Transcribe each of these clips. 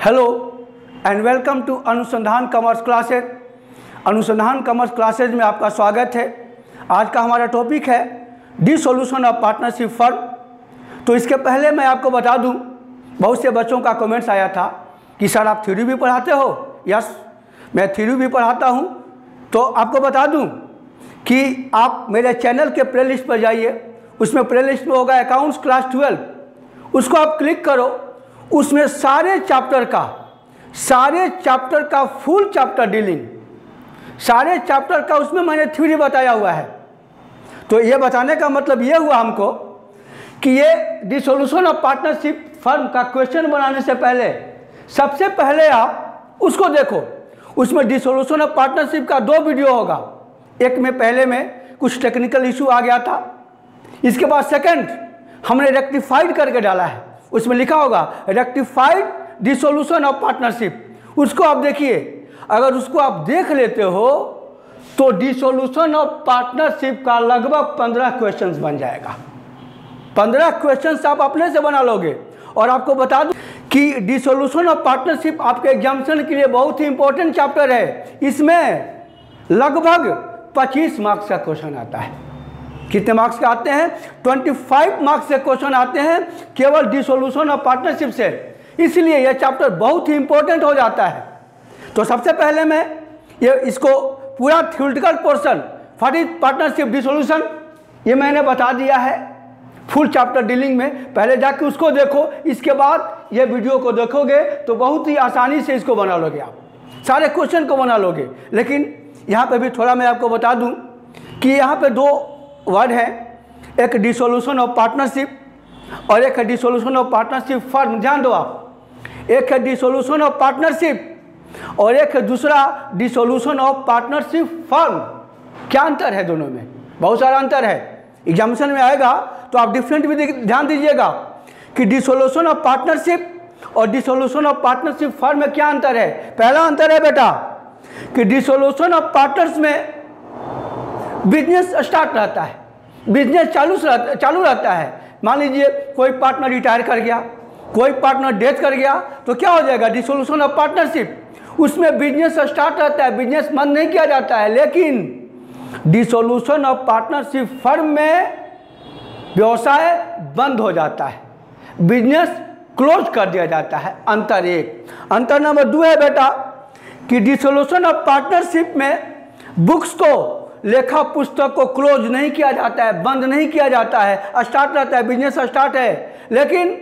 Hello and welcome to Anusandhan commerce classes Anusandhan commerce classes में आपका स्वागत है। आज का हमारा टॉपिक है dissolution of partnership firm तो इसके पहले मैं आपको बता दूँ, बहुत से बच्चों का कमेंट्स आया था कि सर आप थ्योरी भी पढ़ाते हो? यस मैं थ्योरी भी पढ़ाता हूँ। तो आपको बता दूँ कि आप मेरे चैनल के प्लेलिस्ट पर जाइए। उसमें प्लेलिस्ट में होगा अकाउंट्स क्लास ट्वेल्व उसको आप क्लिक करो। उसमें सारे चैप्टर का, सारे चैप्टर का फुल चैप्टर डीलिंग सारे चैप्टर का उसमें मैंने थ्योरी बताया हुआ है। तो ये बताने का मतलब ये हुआ हमको कि ये डिसोल्यूशन ऑफ़ पार्टनरशिप फर्म का क्वेश्चन बनाने से पहले, सबसे पहले आप उसको देखो। उसमें डिसोल्यूशन ऑफ़ पार्टनरशिप का दो वीडियो होगा। एक में पहले में कुछ टेक्निकल इशू आ गया था। इसके बाद सेकंड हमने रेक्टिफाइड करके डाला है। उसमें लिखा होगा रेक्टिफाइड डिसोल्यूशन ऑफ़ पार्टनरशिप उसको आप देखिए, अगर उसको आप देख लेते हो तो डिसोल्यूशन ऑफ़ पार्टनरशिप का लगभग पंद्रह क्वेश्चंस बन जाएगा। पंद्रह क्वेश्चंस आप अपने से बना लोगे और आपको बता दूँ कि डिसोल्यूशन ऑफ़ पार्टनरशिप आपके एग्जामिनेशन के लिए बहुत ही इंपॉर्टेंट चैप्टर है। इसमें लगभग 25 मार्क्स का क्वेश्चन आता है। कितने मार्क्स के आते हैं? 25 मार्क्स से क्वेश्चन आते हैं, केवल डिसोल्यूशन और पार्टनरशिप से। इसलिए यह चैप्टर बहुत ही इंपॉर्टेंट हो जाता है। तो सबसे पहले मैं ये इसको पूरा theoretical portion for is partnership dissolution ये मैंने बता दिया है। फुल चैप्टर डीलिंग में। पहले जाके उसको देखो। इसके बाद ये वीडियो को देखोगे तो बहुत ही आसानी से इसको बना लोगे आप। सारे क्वेश्चन को बना लोगे। लेकिन यहाँ पे भी थोड़ा मैं आपको बता दूँ कि यहाँ पे दो वर्ड है, एक डिसोल्यूशन ऑफ़ पार्टनरशिप और एक है डिसोल्यूशन ऑफ़ पार्टनरशिप फर्म ध्यान दो आप। एक है डिसोल्यूशन ऑफ़ पार्टनरशिप और एक है दूसरा डिसोल्यूशन ऑफ़ पार्टनरशिप फर्म क्या अंतर है दोनों में? बहुत सारा अंतर है। एग्जामिनेशन में आएगा तो आप डिफरेंट भी ध्यान दीजिएगा कि डिसोल्यूशन ऑफ़ पार्टनरशिप और डिसोल्यूशन ऑफ़ पार्टनरशिप फर्म में क्या अंतर है? पहला अंतर है बेटा कि डिसोल्यूशन ऑफ़ पार्टनर्स में बिज़नेस स्टार्ट रहता है। बिज़नेस चालू चालू रहता है। मान लीजिए कोई पार्टनर रिटायर कर गया, कोई पार्टनर डेथ कर गया तो क्या हो जाएगा? डिसोल्यूशन ऑफ़ पार्टनरशिप उसमें बिज़नेस स्टार्ट रहता है बिज़नेस बंद नहीं किया जाता है, लेकिन डिसोल्यूशन ऑफ़ पार्टनरशिप फर्म में व्यवसाय बंद हो जाता है। बिज़नेस क्लोज कर दिया जाता है, अंतर एक। अंतर नंबर दो है बेटा, कि डिसोल्यूशन ऑफ़ पार्टनरशिप में बुक्स को लेखा पुस्तक को क्लोज नहीं किया जाता है, बंद नहीं किया जाता है, स्टार्ट रहता है बिज़नेस स्टार्ट है। लेकिन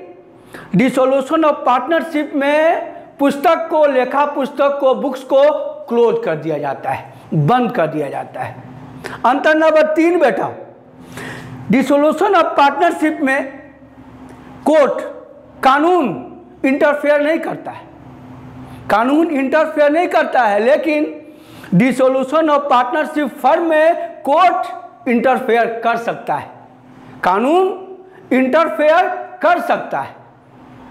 डिसोल्यूशन ऑफ़ पार्टनरशिप में पुस्तक को, लेखा पुस्तक को बुक्स को क्लोज कर दिया जाता है, बंद कर दिया जाता है। अंतर नंबर तीन बेटा डिसोल्यूशन ऑफ़ पार्टनरशिप में कोर्ट कानून इंटरफेयर नहीं करता है। कानून इंटरफेयर नहीं करता है, लेकिन डिसोल्यूशन ऑफ़ पार्टनरशिप फर्म में कोर्ट इंटरफेयर कर सकता है। कानून इंटरफेयर कर सकता है।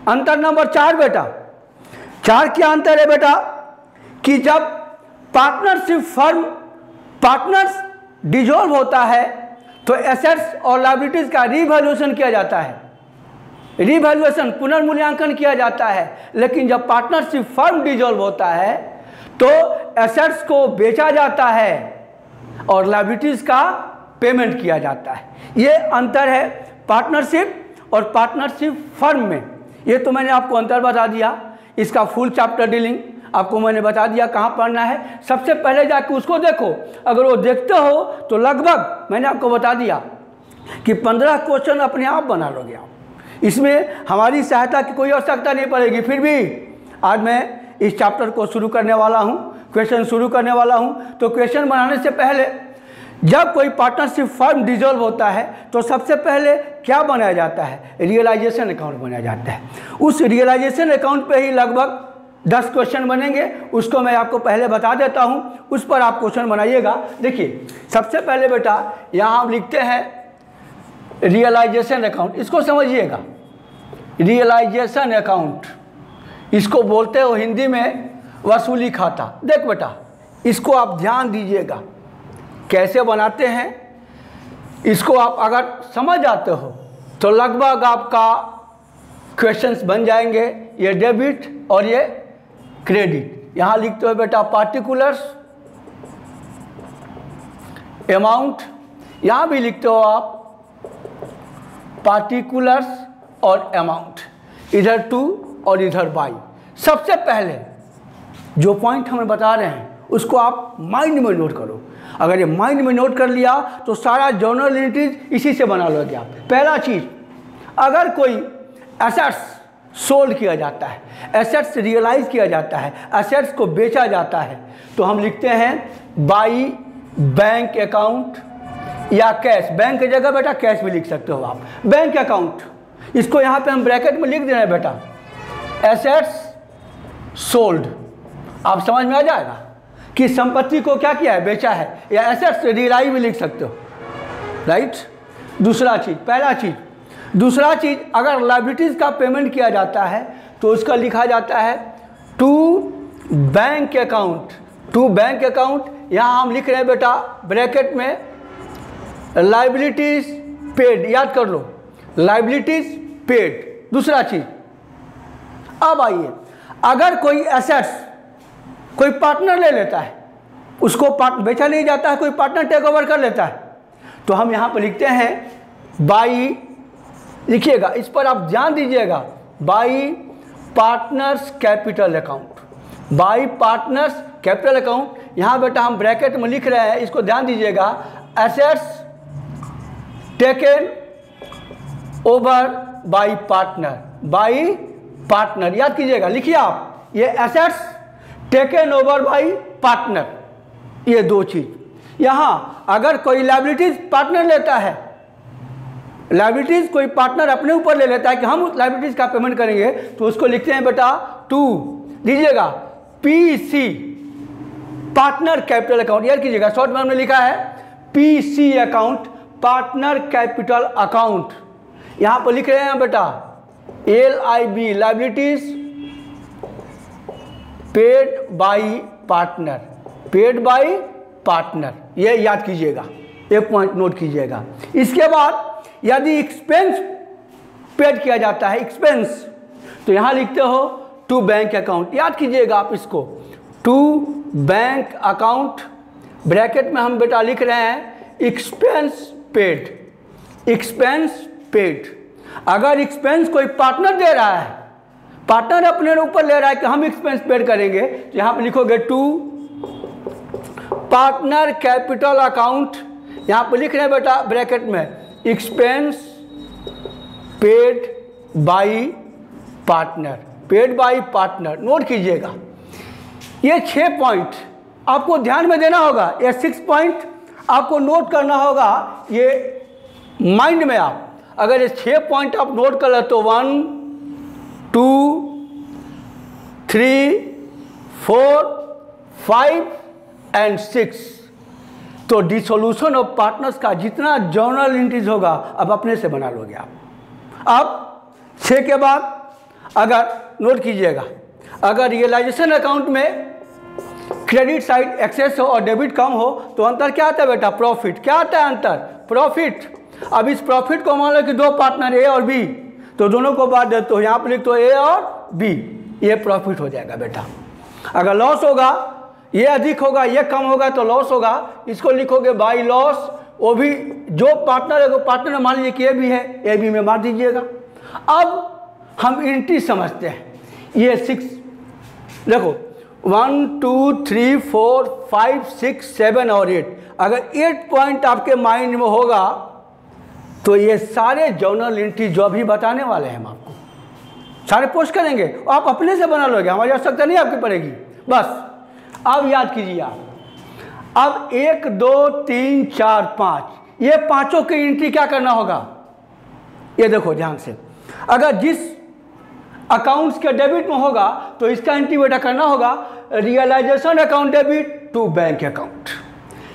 अंतर नंबर चार बेटा। चार क्या अंतर है बेटा कि जब पार्टनरशिप फर्म पार्टनर्स डिजोल्व होता है तो एसेट्स और लाइबिलिटीज का रिवैल्यूएशन किया जाता है। रिवैल्यूएशन पुनर्मूल्यांकन किया जाता है। लेकिन जब पार्टनरशिप फर्म डिजोल्व होता है तो एसेट्स को बेचा जाता है और लाइबिलिटीज का पेमेंट किया जाता है। ये अंतर है पार्टनरशिप और पार्टनरशिप फर्म में। ये तो मैंने आपको अंतर बता दिया। इसका फुल चैप्टर डीलिंग आपको मैंने बता दिया कहाँ पढ़ना है। सबसे पहले जाके उसको देखो। अगर वो देखते हो तो लगभग मैंने आपको बता दिया कि पंद्रह क्वेश्चन अपने आप बना लोगे आप। इसमें हमारी सहायता की कोई आवश्यकता नहीं पड़ेगी। फिर भी आज मैं इस चैप्टर को शुरू करने वाला हूँ क्वेश्चन शुरू करने वाला हूँ। तो क्वेश्चन बनाने से पहले, जब कोई पार्टनरशिप फर्म डिजोल्व होता है तो सबसे पहले क्या बनाया जाता है? रियलाइजेशन अकाउंट बनाया जाता है। उस रियलाइजेशन अकाउंट पे ही लगभग दस क्वेश्चन बनेंगे। उसको मैं आपको पहले बता देता हूँ। उस पर आप क्वेश्चन बनाइएगा। देखिए, सबसे पहले बेटा, यहाँ आप लिखते हैं रियलाइजेशन अकाउंट इसको समझिएगा। रियलाइजेशन अकाउंट इसको बोलते हो हिंदी में वसूली खाता। देख बेटा, इसको आप ध्यान दीजिएगा। कैसे बनाते हैं? इसको आप अगर समझ आते हो तो लगभग आपका क्वेश्चंस बन जाएँगे। ये डेबिट और ये क्रेडिट यहाँ लिखते हो बेटा पार्टिकुलर्स अमाउंट यहाँ भी लिखते हो आप पार्टिकुलर्स और अमाउंट इधर टू और इधर बाई। सबसे पहले जो पॉइंट हमें बता रहे हैं, उसको आप माइंड में नोट करो। अगर ये माइंड में नोट कर लिया तो सारा जर्नल एंट्रीज इसी से बना लोगे आप पहला चीज़, अगर कोई एसेट्स सोल्ड किया जाता है एसेट्स रियलाइज़ किया जाता है एसेट्स को बेचा जाता है तो हम लिखते हैं बाई बैंक अकाउंट या कैश बैंक की जगह बेटा कैश भी लिख सकते हो आप। बैंक अकाउंट इसको यहाँ पे हम ब्रैकेट में लिख दे रहे हैं बेटा। एसेट्स सोल्ड आप समझ में आ जाएगा कि संपत्ति को क्या किया है, बेचा है। या एसेट्स रिलाई भी लिख सकते हो। राइट दूसरा चीज़, पहला चीज़। दूसरा चीज़, अगर लाइब्रिटीज़ का पेमेंट किया जाता है तो उसका लिखा जाता है to bank account to bank account यहाँ हम लिख रहे हैं बेटा ब्रैकेट में लाइबिलिटीज़ पेड याद कर लो। लाइबिलिटीज़ पेड दूसरा चीज़ अब आइए, अगर कोई एसेट्स कोई पार्टनर ले लेता है, उसको पार्ट बेचा नहीं जाता है, कोई पार्टनर टेक ओवर कर लेता है तो हम यहाँ पर लिखते हैं बाई लिखिएगा, इस पर आप ध्यान दीजिएगा by partners capital account by partners capital account यहाँ बेटा हम ब्रैकेट में लिख रहे हैं, इसको ध्यान दीजिएगा assets taken over by partner by partner, याद कीजिएगा, लिखिए आप, ये assets taken over by partner ये दो चीज़। यहाँ, अगर कोई लाइबिलिटीज पार्टनर लेता है लाइबिलिटीज कोई पार्टनर अपने ऊपर ले लेता है कि हम उस लाइबिलिटीज का पेमेंट करेंगे तो उसको लिखते हैं बेटा टू लीजिएगा P C partner capital account याद कीजिएगा शॉर्ट में हमने लिखा है P C account partner capital account यहाँ पर लिख रहे हैं बेटा L I B liabilities paid by partner paid by partner ये याद कीजिएगा। एक पॉइंट नोट कीजिएगा। इसके बाद यदि एक्सपेंस पेड किया जाता है एक्सपेंस तो यहाँ लिखते हो टू बैंक अकाउंट याद कीजिएगा आप इसको। टू बैंक अकाउंट ब्रैकेट में हम बेटा लिख रहे हैं एक्सपेंस पेड एक्सपेंस पेड अगर एक्सपेंस कोई पार्टनर दे रहा है पार्टनर अपने ऊपर ले रहा है कि हम एक्सपेंस पेड करेंगे तो यहाँ पर लिखोगे टू पार्टनर कैपिटल अकाउंट यहाँ पर लिख रहे हैं बेटा ब्रैकेट में expense paid by partner paid by partner note कीजिएगा। ये छः पॉइंट आपको ध्यान में देना होगा, ये सिक्स पॉइंट आपको नोट करना होगा, ये माइंड में आप। अगर ये छः पॉइंट आप नोट कर ले तो one two three four five and six तो डिसोल्यूशन ऑफ़ पार्टनर्स का जितना जर्नल इंट्रीज होगा, अब अपने से बना लोगे आप। अब छः के बाद अगर नोट कीजिएगा, अगर रियलाइजेशन अकाउंट में क्रेडिट साइड एक्सेस हो और डेबिट कम हो तो अंतर क्या आता है बेटा? प्रॉफिट क्या आता है अंतर? प्रॉफिट अब इस प्रॉफिट को मान लो कि दो पार्टनर ए और बी तो दोनों को बात देते हो यहाँ पर लिख तो ए और बी ये प्रॉफिट हो जाएगा बेटा। अगर लॉस होगा, ये अधिक होगा, ये कम होगा तो लॉस होगा। इसको लिखोगे बाई लॉस वो भी जो पार्टनर है, वो पार्टनर मान लीजिए कि ये भी है ए भी में मार दीजिएगा। अब हम इंट्री समझते हैं। ये सिक्स देखो one two three four five six seven और एट अगर एट पॉइंट आपके माइंड में होगा तो ये सारे जर्नल एंट्री जो अभी बताने वाले हैं हम आपको, सारे पोस्ट करेंगे। आप अपने से बना लोगे, हमारी आवश्यकता नहीं आपकी पड़ेगी। बस, अब याद कीजिए आप। अब एक, दो, तीन, चार, पाँच, ये पाँचों की एंट्री क्या करना होगा? ये देखो ध्यान से। अगर जिस अकाउंट्स के डेबिट में होगा तो इसका एंट्री बेटा करना होगा realisation account debit to bank account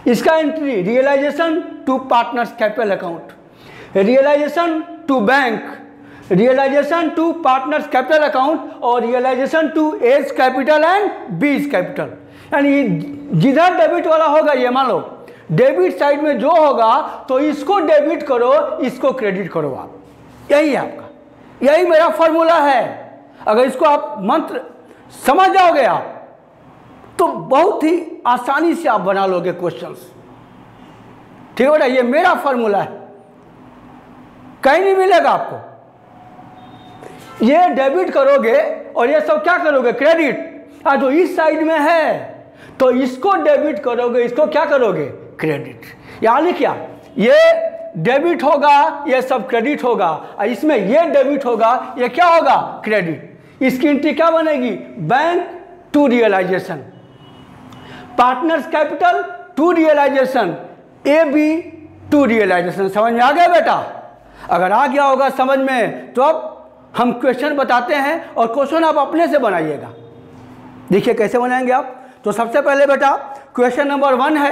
इसका entry realisation to partners capital account realisation to bank realisation to partners capital account और realisation to A's capital and B's capital यानी जिधर डेबिट वाला होगा, ये मान लो डेबिट साइड में जो होगा तो इसको डेबिट करो, इसको क्रेडिट करो आप। यही है आपका। यही मेरा फॉर्मूला है। अगर इसको आप मंत्र समझ जाओगे आप तो बहुत ही आसानी से आप बना लोगे क्वेश्चंस ठीक है बेटा, ये मेरा फॉर्मूला है। कहीं नहीं मिलेगा आपको। ये डेबिट करोगे और ये सब क्या करोगे? क्रेडिट हाँ जो इस साइड में है तो इसको डेबिट करोगे, इसको क्या करोगे? क्रेडिट यानी क्या? ये डेबिट होगा, ये सब क्रेडिट होगा। और इसमें ये डेबिट होगा, ये क्या होगा? क्रेडिट इसकी एंट्री क्या बनेगी? Bank to realisation partners capital to realisation A B to realisation समझ में आ गया बेटा? अगर आ गया होगा समझ में तो अब हम क्वेश्चन बताते हैं और क्वेश्चन आप अपने से बनाइएगा। देखिए कैसे बनाएँगे आप? तो सबसे पहले बेटा क्वेश्चन नंबर वन है।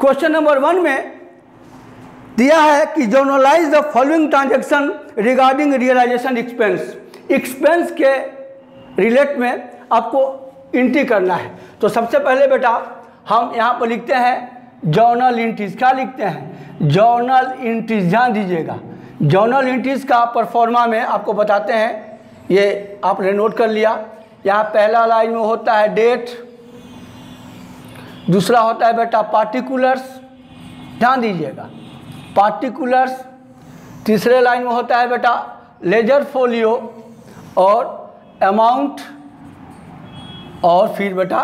क्वेश्चन नंबर वन में दिया है कि journalise the following transaction regarding realisation expense expense के रिलेट में आपको एंट्री करना है। तो सबसे पहले बेटा, हम यहाँ पर लिखते हैं जर्नल इंट्रीज क्या लिखते हैं? जर्नल इंट्रीज ध्यान दीजिएगा। जर्नल इंट्रीज का परफॉर्मा में आपको बताते हैं। ये आपने नोट कर लिया। यहाँ पहला लाइन में होता है डेट, दूसरा होता है बेटा पार्टिकुलर्स। ध्यान दीजिएगा। पार्टिकुलर्स, तीसरे लाइन में होता है बेटा लेजर फोलियो और अमाउंट और फिर बेटा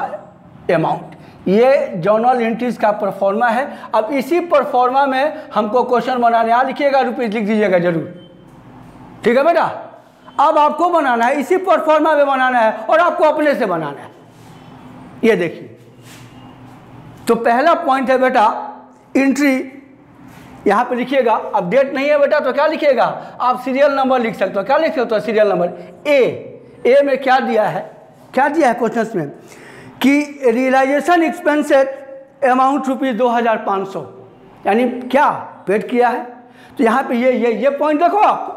अमाउंट। ये जर्नल एंट्रीज का परफॉर्मा है। अब इसी परफॉर्मा में हमको क्वेश्चन बनाने, यहाँ लिखिएगा रुपीज़ लिख दीजिएगा ज़रूर। ठीक है बेटा? अब आपको बनाना है, इसी परफॉर्मा में बनाना है और आपको अपने से बनाना है। ये देखिए। तो पहला पॉइंट है बेटा एंट्री यहाँ पे लिखिएगा, अब डेट नहीं है बेटा तो क्या लिखिएगा? आप सीरियल नंबर लिख सकते हो। क्या लिख सकते हो? सीरियल नंबर ए ए में क्या दिया है? क्या दिया है क्वेश्चन में? कि रियलाइजेशन एक्सपेंसेस अमाउंट रुपीज़ दो हज़ार पाँच सौ यानी क्या पेड किया है? तो यहाँ पे ये ये ये पॉइंट देखो आप।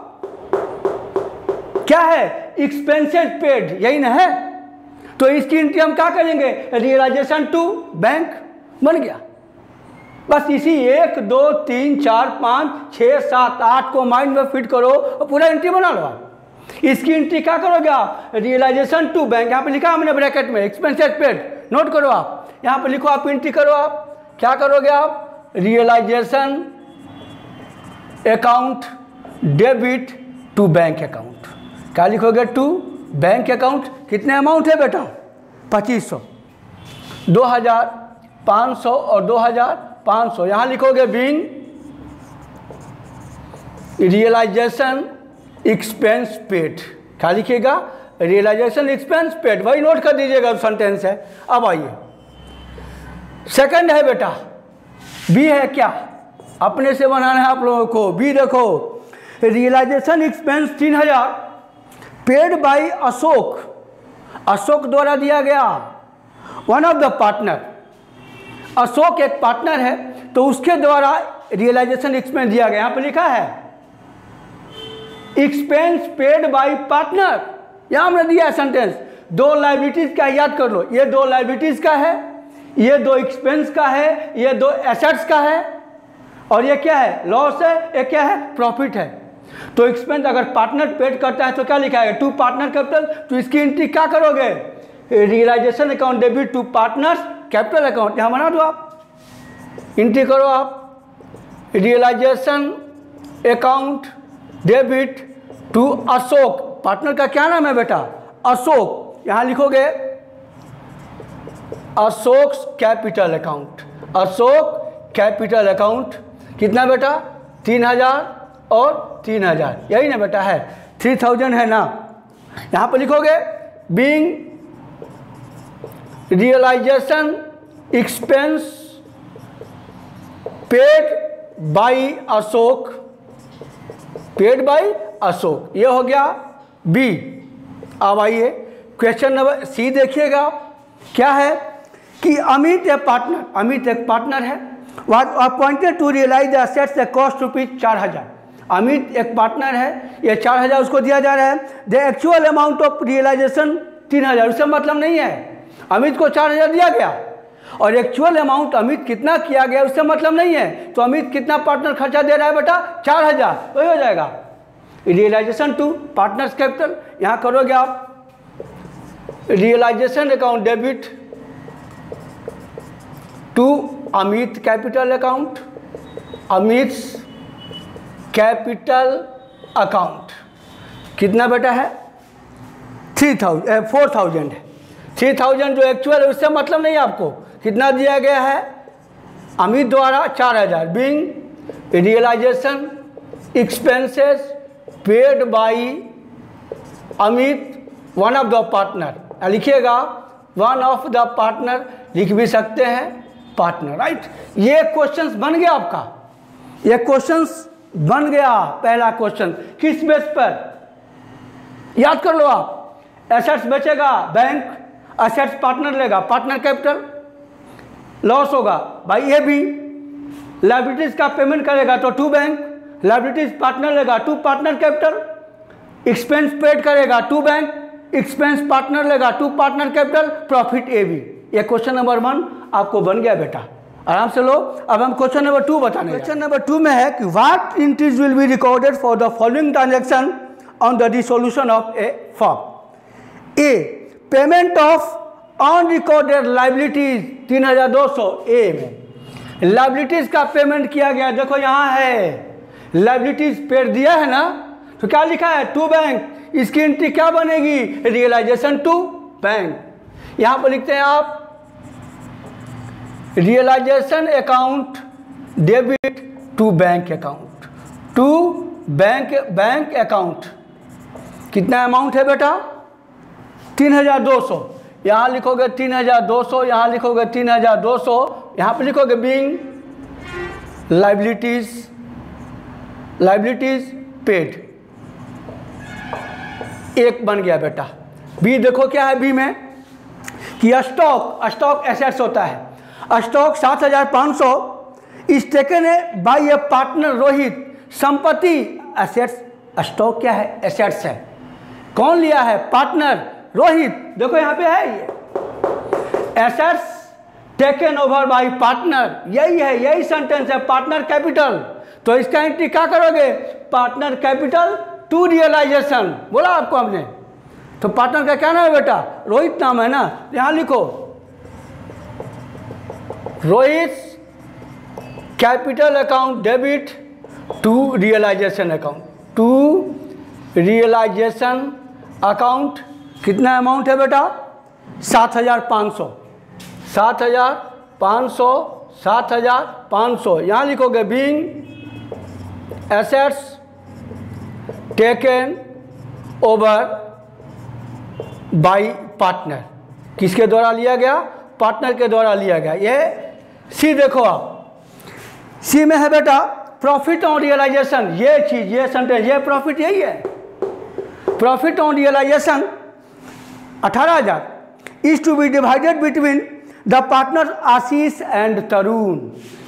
क्या है? एक्सपेंसेस पेड यही ना है? तो इसकी एंट्री हम क्या करेंगे? रियलाइजेशन टू बैंक बन गया। बस इसी एक, दो, तीन, चार, पाँच छः सात, आठ को माइंड में फिट करो और पूरा एंट्री बना लो आप। इसकी एंट्री क्या करोगे आप? रियलाइजेशन टू बैंक यहाँ पे लिखा हमने ब्रैकेट में एक्सपेंसेस पेड नोट करो आप। यहाँ पे लिखो आप एंट्री करो आप। क्या करोगे आप? Realisation account debit to bank account क्या लिखोगे टू बैंक अकाउंट कितने अमाउंट है बेटा? पच्चीस सौ। दो हज़ार पाँच सौ और दो हज़ार पाँच सौ। यहाँ लिखोगे बीन। रियलाइजेशन एक्सपेंस पेड क्या लिखिएगा रियलाइजेशन एक्सपेंस पेड वही नोट कर दीजिएगा सेंटेंस है अब आइए। सेकंड है बेटा। बी है क्या? अपने से बनाना है आप लोगों को। बी देखो। रियलाइजेशन एक्सपेंस तीन हज़ार। पेड बाई अशोक अशोक द्वारा दिया गया। One of the partner Ashok एक पार्टनर है तो उसके द्वारा रियलाइजेशन एक्सपेंस दिया गया। यहाँ पर लिखा है एक्सपेंस पेड बाय पार्टनर यहाँ हमने दिया है सेंटेंस दो लाइबिलिटीज का याद कर लो. ये दो लाइबिलिटीज का है, ये दो एक्सपेंस का है, ये दो एसेट्स का है, और ये क्या है? लॉस है, ये क्या है? प्रॉफिट है. तो एक्सपेंस अगर पार्टनर पेड करता है तो क्या लिखा है? टू पार्टनर कैपिटल तो इसकी एंट्री क्या करोगे? Realisation account debit to partners capital account यहाँ बना दो आप. एंट्री करो आप. Realisation account debit to Ashok. Partner का क्या नाम है बेटा? अशोक। यहाँ लिखोगे? Ashok capital account. Ashok capital account. कितना बेटा? तीन हज़ार और तीन हज़ार। यही ना बेटा है। थ्री थाउज़ेंड है ना? यहाँ पर लिखोगे? Being realisation expense paid by Ashok. Paid by Ashok. ये हो गया बी अब आइए क्वेश्चन नंबर सी देखिएगा। क्या है कि अमित एक पार्टनर अमित एक पार्टनर है। Appointed to realise the assets the cost rupees चार हज़ार। अमित एक पार्टनर है। ये चार हज़ार उसको दिया जा रहा है। The actual amount of realisation तीन हज़ार। उससे मतलब नहीं है। अमित को चार हज़ार दिया गया। और एक्चुअल अमाउंट अमित कितना किया गया उससे मतलब नहीं है। तो अमित कितना पार्टनर खर्चा दे रहा है बेटा? चार हज़ार। वही हो जाएगा। रियलाइजेशन टू पार्टनर्स कैपिटल यहाँ करोगे आप। Realisation account debit to Amit capital account Amit capital account कितना बेटा है? थ्री थाउज़ेंड फोर थाउज़ेंड है। थ्री थाउज़ेंड जो एक्चुअल है, उससे मतलब नहीं आपको। कितना दिया गया है? अमित द्वारा चार हज़ार। Being realization expenses paid by Amit one of the partner लिखिएगा वन ऑफ़ द पार्टनर लिख भी सकते हैं पार्टनर राइट ये क्वेश्चंस बन गया आपका। ये क्वेश्चंस बन गया पहला क्वेश्चन किस बेस पर? याद कर लो आप। एसेट्स बेचेगा बैंक एसेट्स पार्टनर लेगा। पार्टनर कैपिटल लॉस होगा। भाई ये भी लाइबिलिटीज का पेमेंट करेगा तो टू बैंक लाइबिलिटीज पार्टनर लेगा to partner capital expense paid करेगा टू बैंक एक्सपेंस पार्टनर लेगा टू पार्टनर कैपिटल प्रॉफिट ए भी ये क्वेश्चन नंबर वन आपको बन गया बेटा। आराम से लो। अब हम क्वेश्चन नंबर टू बताने क्वेश्चन नंबर टू में है कि what entries will be recorded for the following transaction on the dissolution of a firm a payment of unrecorded liabilities तीन हज़ार दो सौ ए में। लाइबिलिटीज का पेमेंट किया गया। देखो यहाँ है। लाइबिलिटीज पेड दिया है ना? तो क्या लिखा है? टू बैंक इसकी एंट्री क्या बनेगी? रियलाइजेशन टू बैंक यहाँ पर लिखते हैं आप। Realization account debit to bank account to bank bank account कितना अमाउंट है बेटा? तीन हज़ार दो सौ। यहाँ लिखोगे तीन हज़ार दो सौ, यहाँ लिखोगे तीन हज़ार दो सौ। यहाँ पर लिखोगे बींग लाइबिलिटीज लाइबिलिटीज पेड एक बन गया बेटा। बी देखो क्या है बी में? कि स्टॉक स्टॉक एसेट्स होता है। स्टॉक सात हज़ार पाँच सौ। इस टेकन है बाई ए पार्टनर रोहित, संपत्ति एसेट्स स्टॉक क्या है? एसेट्स है। कौन लिया है? पार्टनर रोहित, देखो यहाँ पे है ये। Assets taken over by partner, यही है, यही सेंटेंस है, पार्टनर कैपिटल। तो इसका एंट्री क्या करोगे? पार्टनर कैपिटल टू रियलाइजेशन बोला आपको हमने। तो पार्टनर का क्या नाम है बेटा? रोहित नाम है ना? यहाँ लिखो। Rohit capital account debit to realization account to realization account कितना अमाउंट है बेटा? सात हज़ार पाँच सौ। सात हज़ार पाँच सौ, सात हज़ार पाँच सौ। यहाँ लिखोगे being assets taken over by partner किसके द्वारा लिया गया? पार्टनर के द्वारा लिया गया। ये सी देखो आप। सी में है बेटा प्रॉफिट ऑन रियलाइजेशन ये चीज़, ये सेंटेंस ये प्रॉफिट यही है। प्रॉफिट ऑन रियलाइजेशन अठारह हज़ार। Is to be divided between the partner Ashish and Tarun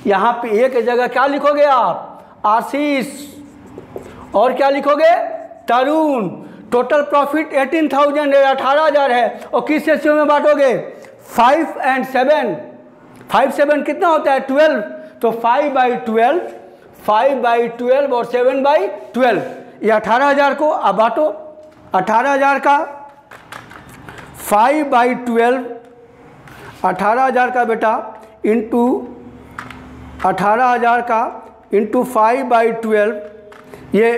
यहाँ पे एक जगह क्या लिखोगे आप? आशीष और क्या लिखोगे? Tarun total profit eighteen thousand है, अठारह हज़ार है। और किस रेशियो में बांटोगे? Five and seven five seven कितना होता है? ट्वेल्व तो five by twelve five by twelve और सेवन बाई ट्वेल्व ये अठारह हज़ार को अब बांटो। अठारह हज़ार का फाइव बाई ट्वेल्व अठारह हज़ार का बेटा इंटू अठारह हज़ार का इंटू फाइव बाई ट्वेल्व, ये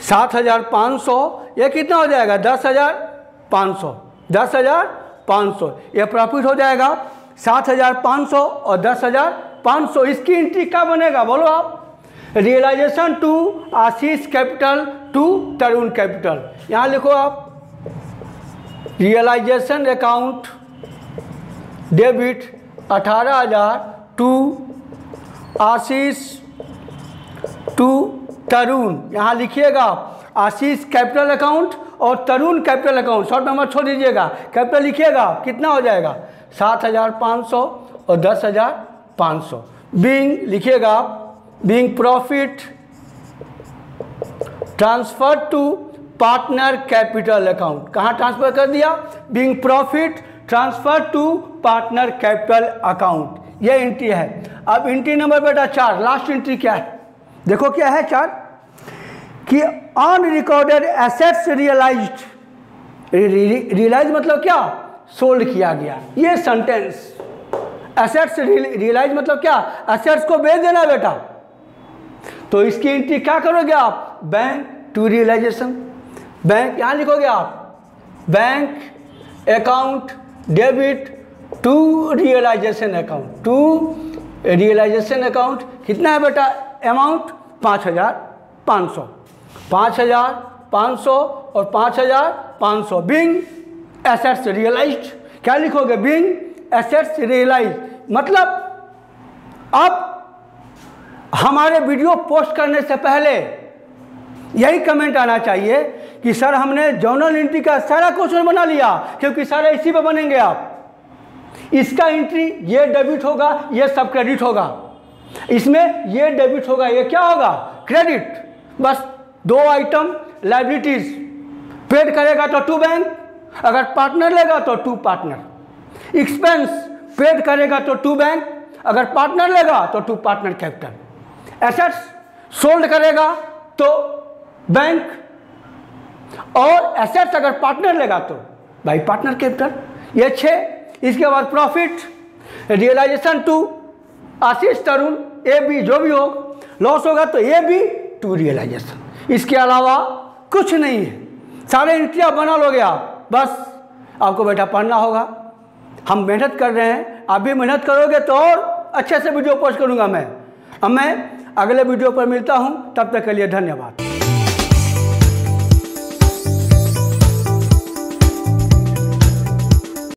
सात हज़ार पाँच सौ, ये कितना हो जाएगा? दस हज़ार पाँच सौ। दस हज़ार पाँच सौ। ये प्रॉफिट हो जाएगा सात हज़ार पाँच सौ और दस हज़ार पाँच सौ। इसकी एंट्री क्या बनेगा? बोलो आप। Realization to Ashish capital to Tarun capital यहाँ लिखो आप। रियलाइजेशन अकाउंट डेबिट अठारह हज़ार टू, आशीष टू, तरुण। यहाँ लिखिएगा, आशीष कैपिटल अकाउंट और Tarun capital account. Short number छोड़ दीजिएगा। कैपिटल लिखिएगा, कितना हो जाएगा? सात हज़ार पाँच सौ और दस हज़ार पाँच सौ। बींग लिखिएगा, being profit transfer to partner capital account कहाँ ट्रांसफ़र कर दिया? Being profit transfer to partner capital account ये एंट्री है। अब एंट्री नंबर बेटा चार लास्ट एंट्री क्या है? देखो क्या है चार? कि अनरिकॉर्डेड एसेट्स रियलाइज़ रियलाइज़ मतलब क्या? सोल्ड किया गया। ये सेंटेंस एसेट्स रियलाइज़ मतलब क्या? एसेट्स को बेच देना बेटा। तो इसकी एंट्री क्या करोगे आप? बैंक टू रियलाइजेशन बैंक, यहाँ लिखोगे आप, bank account debit to realization account to realization account कितना है बेटा? अमाउंट पाँच हज़ार पाँच सौ। पाँच हज़ार पाँच सौ और पाँच हज़ार पाँच सौ। बिंग एसेट्स रियलाइज़ क्या लिखोगे? बिंग एसेट्स रियलाइज़ मतलब अब हमारे वीडियो पोस्ट करने से पहले यही कमेंट आना चाहिए कि सर हमने जर्नल एंट्री का सारा क्वेश्चन बना लिया, क्योंकि सारे इसी पे बनेंगे आप। इसका एंट्री ये डेबिट होगा, ये सब क्रेडिट होगा। इसमें ये डेबिट होगा, ये क्या होगा? क्रेडिट बस दो आइटम लाइबिलिटीज पेड करेगा तो टू बैंक अगर पार्टनर लेगा तो टू पार्टनर एक्सपेंस पेड करेगा तो टू बैंक अगर पार्टनर लेगा तो to partner capital assets sold करेगा तो बैंक और एसेट्स अगर पार्टनर लेगा तो। भाई पार्टनर कैपिटल ये छः इसके बाद profit realization to Ashish Tarun A B जो भी हो लॉस होगा तो ए बी टू रियलाइजेशन इसके अलावा कुछ नहीं है। सारे एंट्रियाँ बना लोगे आप। बस, आपको बेटा पढ़ना होगा। हम मेहनत कर रहे हैं। आप भी मेहनत करोगे तो और अच्छे से वीडियो पोस्ट करूँगा मैं। अब मैं अगले वीडियो पर मिलता हूँ। तब तक के लिए धन्यवाद।